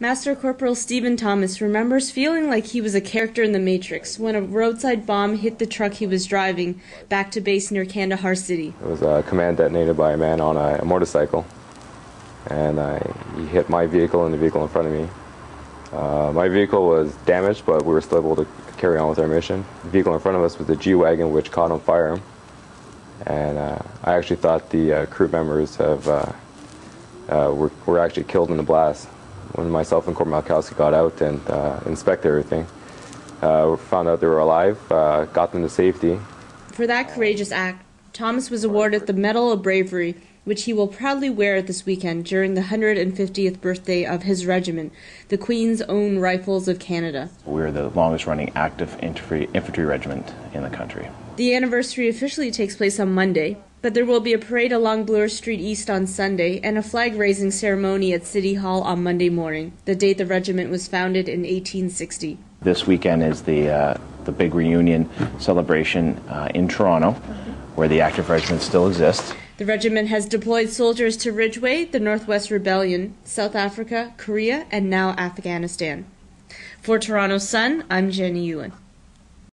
Master Corporal Stephen Thomas remembers feeling like he was a character in The Matrix when a roadside bomb hit the truck he was driving back to base near Kandahar City. It was a command detonated by a man on a, a motorcycle, and uh, he hit my vehicle and the vehicle in front of me. Uh, my vehicle was damaged, but we were still able to carry on with our mission. The vehicle in front of us was a G-Wagon, which caught on fire, and uh, I actually thought the uh, crew members have, uh, uh, were, were actually killed in the blast when myself and Corporal Malkowski got out and uh, inspected everything. Uh, found out they were alive, uh, got them to safety. For that courageous act, Thomas was awarded the Medal of Bravery, which he will proudly wear this weekend during the 150th birthday of his regiment, the Queen's Own Rifles of Canada. We're the longest running active infantry, infantry regiment in the country. The anniversary officially takes place on Monday, but there will be a parade along Bloor Street East on Sunday and a flag raising ceremony at City Hall on Monday morning, the date the regiment was founded in 1860. This weekend is the, uh, the big reunion celebration uh, in Toronto, where the active regiment still exists. The regiment has deployed soldiers to Ridgeway, the Northwest Rebellion, South Africa, Korea, and now Afghanistan. For Toronto Sun, I'm Jenny Yuen.